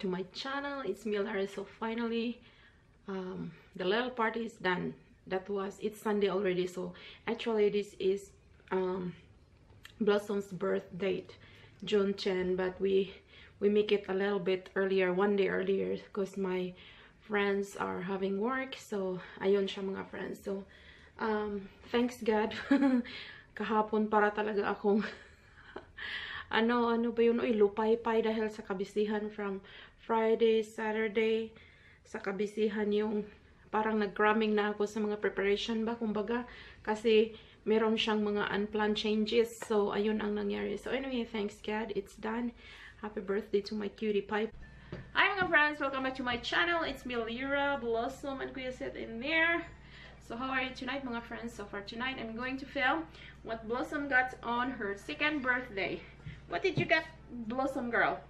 to my channel. It's me Lara so finally um, the little party is done. That was it's Sunday already. So actually this is um, Blossom's birth date June 10 but we we make it a little bit earlier one day earlier because my friends are having work. So ayun siya mga friends. So um, thanks God. Kahapon para talaga akong ano, ano ba yun? Uy, lupay-pay dahil sa kabisihan from Friday, Saturday, sa kabisihan yung parang nag-cramming na ako sa mga preparation ba, kumbaga, kasi meron siyang mga unplanned changes. So, ayun ang nangyari. So, anyway, thanks God. It's done. Happy birthday to my cutie pie. Hi mga friends! Welcome back to my channel. It's me, Lyra, Blossom, and Kuya Seth in there. So how are you tonight mga friends? So for tonight, I'm going to film what Blossom got on her second birthday. What did you get, Blossom girl?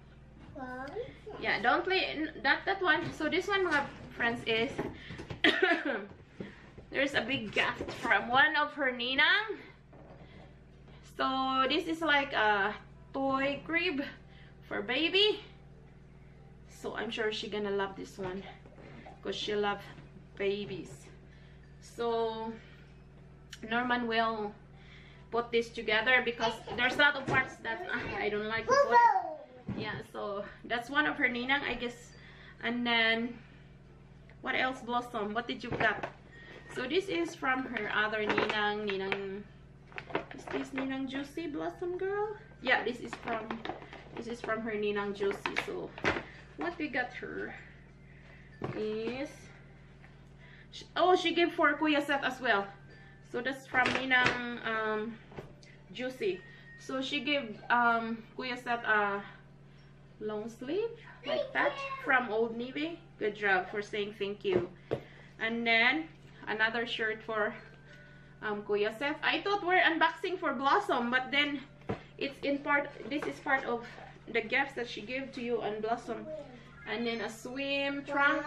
Yeah, don't play that that one. So this one, mga friends, is there's a big gift from one of her ninang. So this is like a toy crib for baby. So I'm sure she gonna love this one because she love babies. So Norman will put this together because there's a lot of parts that uh, I don't like to put. Yeah, so that's one of her ninang, I guess. And then, what else, Blossom? What did you got? So this is from her other ninang, ninang. Is this ninang Juicy Blossom girl? Yeah, this is from this is from her ninang Juicy. So what we got her is oh she gave for Kuya Seth as well. So that's from Ninang um, Juicy. So she gave um, Kuya Seth a long sleeve like that from Old Navy. Good job for saying thank you. And then another shirt for um, Kuya Seth. I thought we're unboxing for Blossom, but then it's in part, this is part of the gifts that she gave to you on Blossom. And then a swim trunk,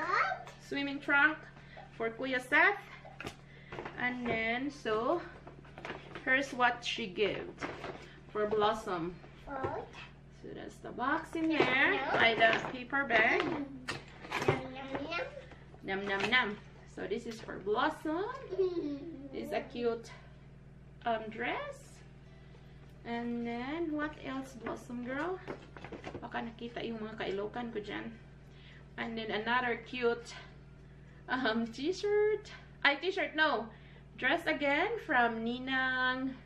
swimming trunk for Kuya Seth. And then, so, here's what she gave for Blossom. So that's the box in there, by the paper bag. Num num num. So this is for Blossom. This is a cute um, dress. And then, what else, Blossom girl? Baka nakita yung mga kailokan ko dyan. And then another cute um, t-shirt. I t-shirt, no. Dress again from Ninang,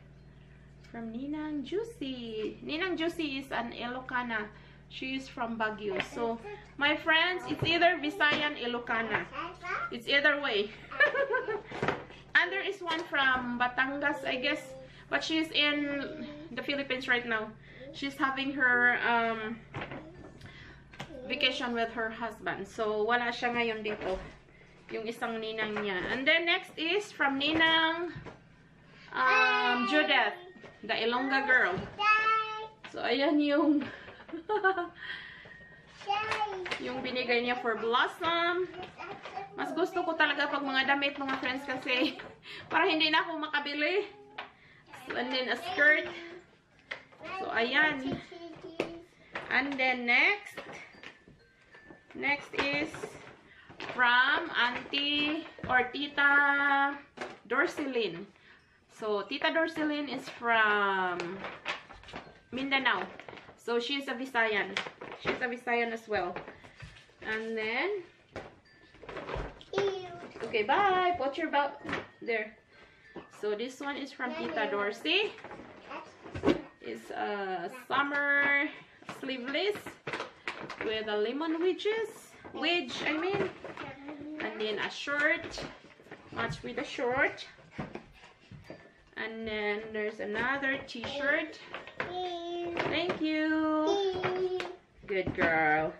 from Ninang Juicy. Ninang Juicy is an Ilocana. She is from Baguio. So, my friends, it's either Visayan, Ilocana. It's either way. and there is one from Batangas, I guess. But she's in the Philippines right now. She's having her um, vacation with her husband. So, wala siya ngayon dito. Yung isang ninang niya. And then next is from Ninang um, Judith, the Ilongga girl. So, ayan yung yung binigay niya for Blossom. Mas gusto ko talaga pag mga damit, mga friends, kasi para hindi na ako makabili. So, and then a skirt. So, ayan. And then next, next is from Auntie or Tita Dorcelin. So, Tita Dorcelin is from Mindanao. So, she's a Visayan. She's a Visayan as well. And then, okay, bye. Put your belt there. So, this one is from Tita Dorsey. It's a summer sleeveless with a lemon wedges. Wedge, I mean and then a shirt match with a short and then there's another t-shirt. Thank you. Good girl.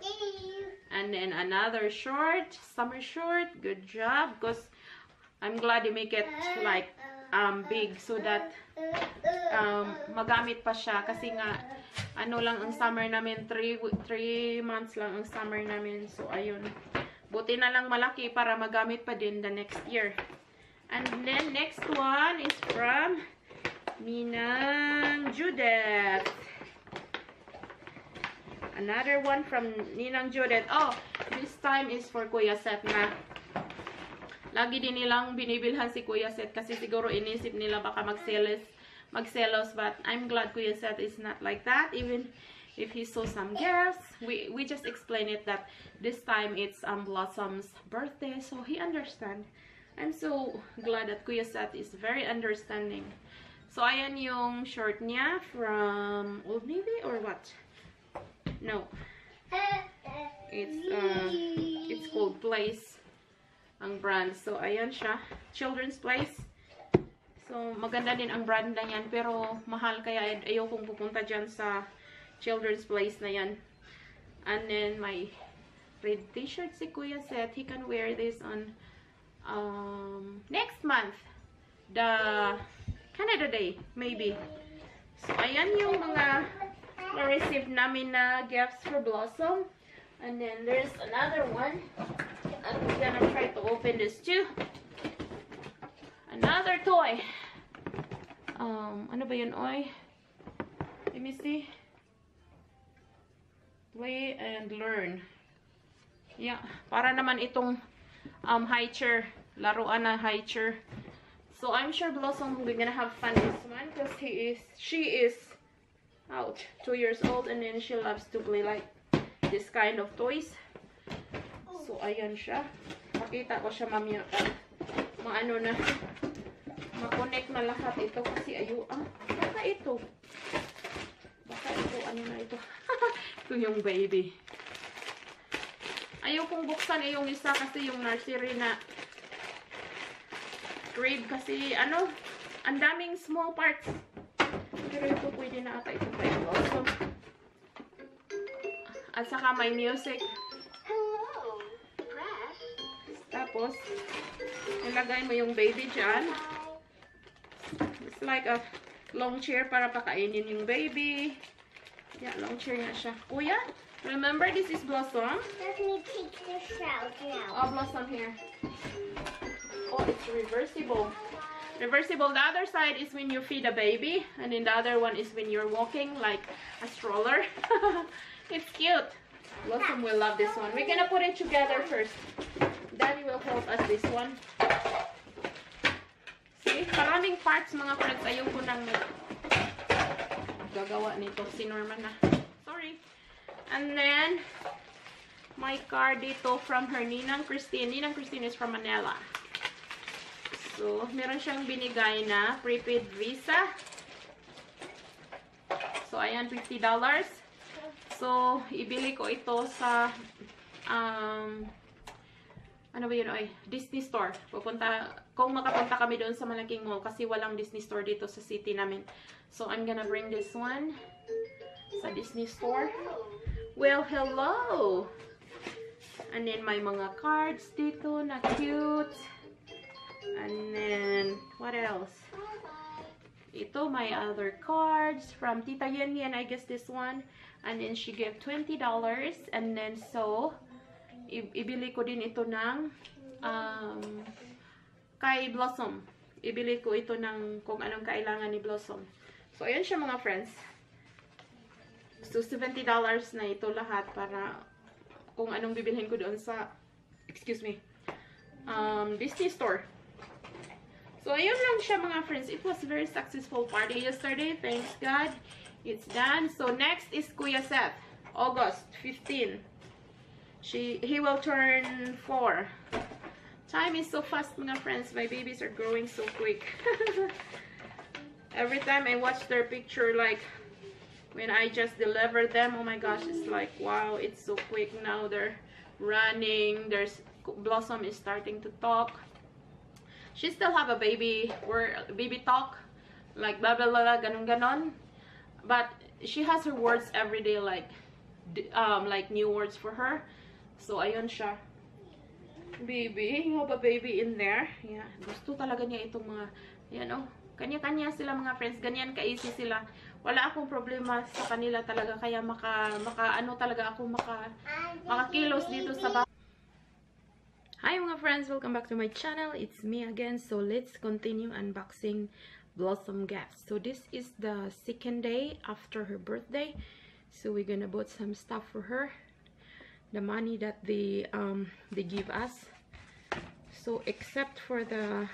And then another short summer short. Good job. Because I'm glad you make it like um, big so that um, magamit pa siya. Kasi nga ano lang ang summer namin 3 months lang ang summer namin. So ayun. Buti na lang malaki para magamit pa din the next year. And then, next one is from Minang Judith. Another one from Ninang Judith. Oh, this time is for Kuya Seth na. Lagi din nilang binibilhan si Kuya Seth kasi siguro inisip nila baka magselos, magselos. But I'm glad Kuya Seth is not like that. Even if he saw some gifts, we, we just explain it that this time it's um, Blossom's birthday. So he understand. I'm so glad that Kuya Seth is very understanding. So, ayan yung short niya from Old Navy or what? No. It's, uh, it's called Place. Ang brand. So, ayan siya. Children's Place. So, maganda din ang brand na yan. Pero, mahal kaya ayaw kong pupunta dyan sa Children's Place na yan. And then, my red t-shirt si Kuya Seth. He can wear this on um, next month. The Canada Day, maybe. So, ayan yung mga na-receive namin na gifts for Blossom. And then, there's another one. I'm gonna try to open this too. Another toy. Um, ano ba yun, oy? Let me see. Play and learn. Yeah, para naman itong um, high chair. Laruan na high chair. So, I'm sure Blossom will be gonna have fun this one because he is, she is, ouch, two years old and then she loves to play like this kind of toys. So, ayan siya. Pakita ko siya mamaya. Maano na, makonect na lahat ito kasi ayo, ah, baka ito. Baka ito, ano na ito. ito yung baby. Ayaw kong buksan yung isa kasi yung nursery na crib kasi ano, ang daming small parts. Pero ito pwede na ata ito tayo also. At saka may music. Hello, press. Tapos, ilagay mo yung baby dyan. It's like a long chair para pakainin yung baby. Yeah, long chair nga siya. Kuya, remember this is Blossom? Let me take this out now. Oh, Blossom here. Oh, it's reversible. Reversible. The other side is when you feed a baby, and then the other one is when you're walking like a stroller. it's cute. Blossom will love this one. We're gonna put it together first. Daddy will help us this one. See? Maraming parts mga friends. Ayaw ko nang gagawa nito. Si Norman na. Sorry. And then, my card dito from her Ninang Christine. Ninang Christine is from Manila. So, meron siyang binigay na prepaid visa. So, ayan, $50. So, ibili ko ito sa um, ano ba yun, oy? Disney Store. Pupunta, kung makapunta kami doon sa malaking mall kasi walang Disney Store dito sa city namin. So, I'm gonna bring this one sa Disney Store. Well, hello! And then, may mga cards dito na cute. And then, what else? Ito, my other cards from Tita Yen Yen, I guess this one. And then, she gave $20. And then, so, ibili ko din ito ng um, kay Blossom. Ibili ko ito ng kung anong kailangan ni Blossom. So, ayan siya mga friends. So, $70 na ito lahat para kung anong bibilhin ko doon sa, excuse me, um, Disney Store. So, ayun lang siya mga friends. It was a very successful party yesterday. Thanks God. It's done. So, next is Kuya Seth. August 15. She, he will turn 4. Time is so fast mga friends. My babies are growing so quick. Every time I watch their picture, like, when I just deliver them, oh my gosh, it's like, wow, it's so quick now. They're running. There's, Blossom is starting to talk she still have a baby word baby talk like blah blah blah, ganon ganon. But she has her words every day like um like new words for her. So ayun siya. Baby you have a baby in there. Yeah gusto talaga niya itong mga yan oh kanya-kanya sila mga friends ganyan ka-easy sila. Wala akong problema sa kanila talaga kaya maka maka ano talaga ako maka makakilos dito sa bahay Hi mga friends! Welcome back to my channel. It's me again. So let's continue unboxing Blossom Gifts. So this is the second day after her birthday. So we're gonna bought some stuff for her. The money that they um they give us. So except for the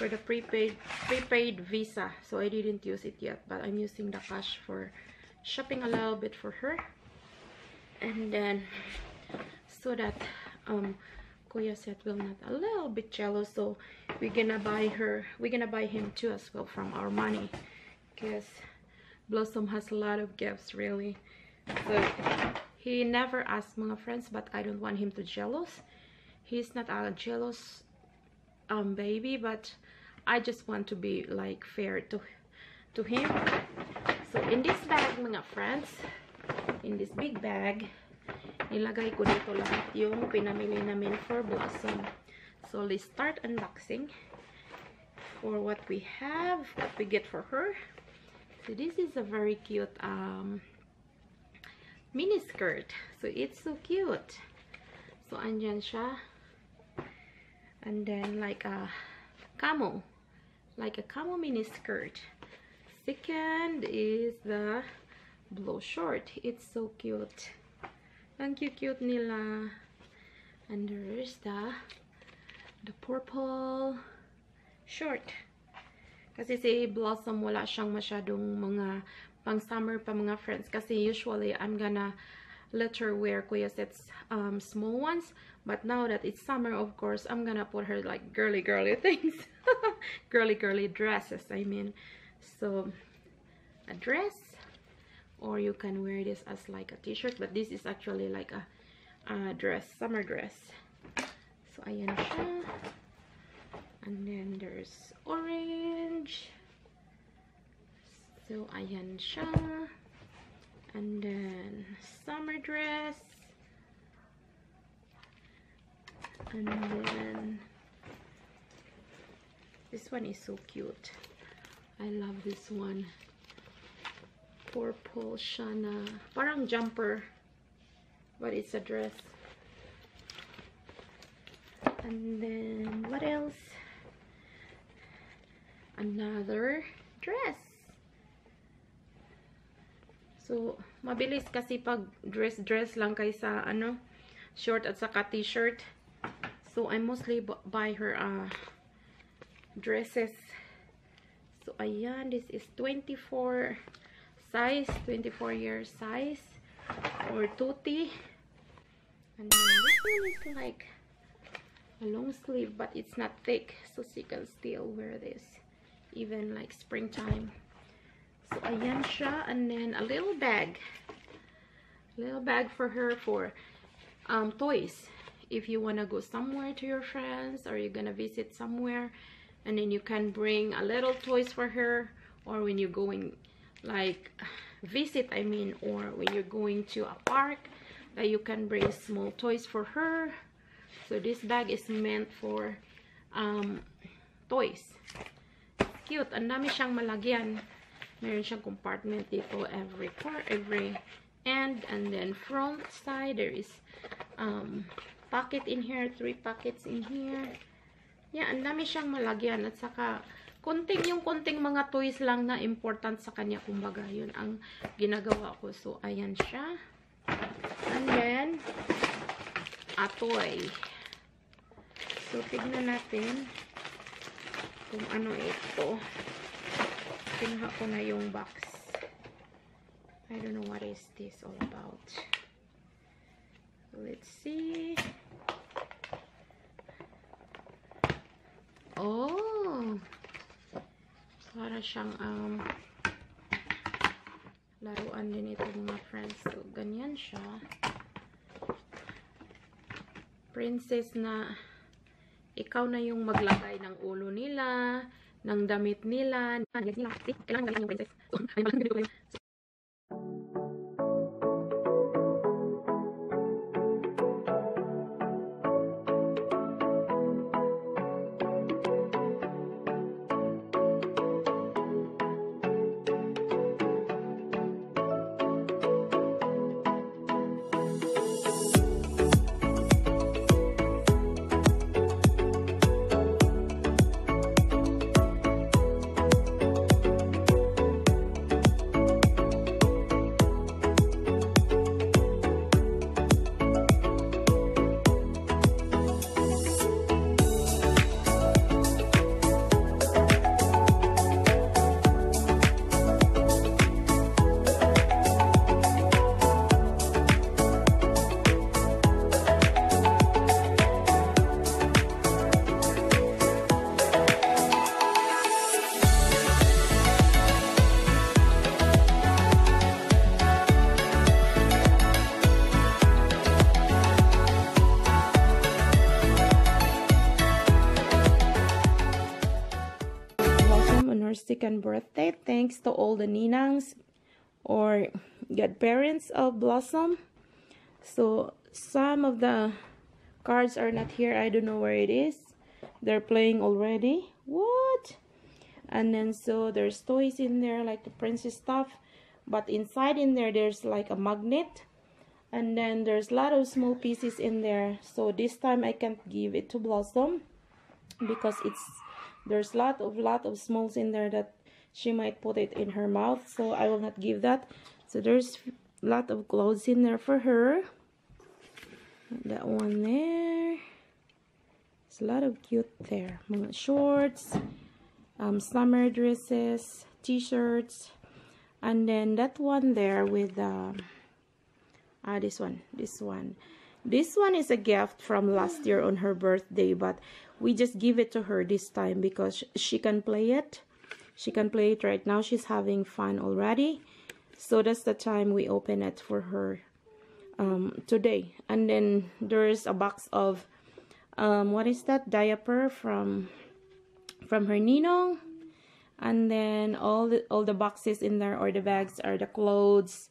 for the prepaid prepaid visa. So I didn't use it yet, but I'm using the cash for shopping a little bit for her. And then so that um Kuya said will not a little bit jealous so we're gonna buy her we're gonna buy him too as well from our money. Because Blossom has a lot of gifts really. So he never asked mga friends but I don't want him to jealous. He's not a jealous um baby but I just want to be like fair to to him. So in this bag mga friends in this big bag nilagay ko dito lahat yung pinamili namin for Blossom. So, let's start unboxing for what we have, what we get for her. So, this is a very cute um, mini skirt. So, it's so cute. So, andyan siya. And then, like a camo. Like a camo mini skirt. Second is the blue short. It's so cute. Ang cute-cute nila. And there's the the purple short. Kasi si Blossom, wala siyang masyadong mga pang summer pa mga friends. Kasi usually, I'm gonna let her wear Kuya Set's um, small ones. But now that it's summer, of course, I'm gonna put her like girly girly things. girly girly dresses, I mean. So, a dress or you can wear this as like a t-shirt but this is actually like a, a dress summer dress. So ayan siya. And then there's orange. So ayan siya. And then summer dress. And then this one is so cute. I love this one purple siya na parang jumper but it's a dress. And then what else? Another dress. So mabilis kasi pag dress dress lang kaysa ano short at saka t-shirt. So I mostly buy her uh, dresses. So ayan this is 24 size 24 year size or tutti. And then this one is like a long sleeve but it's not thick so she can still wear this even like springtime. So ayan siya and then a little bag. Little bag for her for um, toys. If you want to go somewhere to your friends or you're gonna visit somewhere and then you can bring a little toys for her or when you're going like visit I mean or when you're going to a park that you can bring small toys for her. So this bag is meant for um, toys. Cute. Ang dami siyang malagyan. Meron siyang compartment dito every part every end and then front side there is um, pocket in here three pockets in here. Yeah ang dami siyang malagyan. At saka konting yung konting mga toys lang na important sa kanya. Kumbaga, yun ang ginagawa ko. So, ayan siya. And then, a toy. So, tignan natin kung ano ito. Kinuha ko na yung box. I don't know what is this all about. Let's see. Oh! Para siyang um, laruan din ito mga friends. So, ganyan siya. Princess na ikaw na yung maglagay ng ulo nila, ng damit nila. Kailangan galing yung princess. So. Birthday. Thanks to all the ninangs or godparents of Blossom. So some of the cards are not here. I don't know where it is. They're playing already. What? And then so there's toys in there like the princess stuff. But inside in there there's like a magnet. And then there's a lot of small pieces in there. So this time I can't give it to Blossom because it's there's lot of lot of smalls in there that she might put it in her mouth so I will not give that. So there's a lot of clothes in there for her. That one there. It's a lot of cute there. Mga shorts um, summer dresses t-shirts. And then that one there with um, ah this one this one. This one is a gift from last year on her birthday but we just give it to her this time because she can play it. She can play it right now. She's having fun already. So that's the time we open it for her um, today. And then there's a box of um, what is that? Diaper from from her Nino. And then all the all the boxes in there or the bags are the clothes.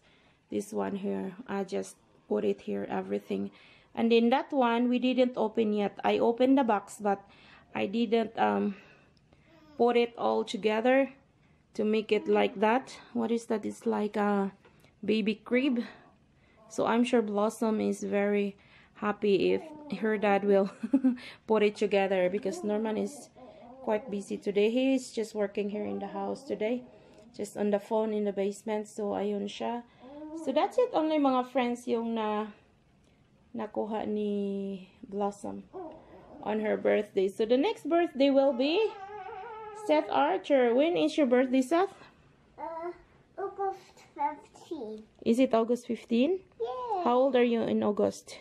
This one here I just put it here everything and then that one we didn't open yet. I opened the box but I didn't um, put it all together to make it like that. What is that? It's like a baby crib. So I'm sure Blossom is very happy if her dad will put it together because Norman is quite busy today. He is just working here in the house today just on the phone in the basement. So ayun siya. So that's it. Only mga friends yung na nakuha ni Blossom on her birthday. So the next birthday will be Seth Archer. When is your birthday, Seth? Uh, August 15. Is it August 15? Yeah. How old are you in August?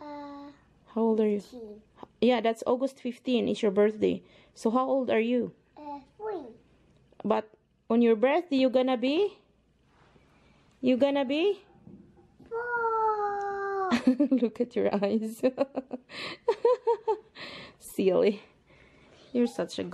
Uh, How old are you? 15. Yeah, that's August 15 is your birthday. So how old are you? Uh, 3. But on your birthday, you're gonna be? You're gonna be? 4. Look at your eyes. Silly. You're such a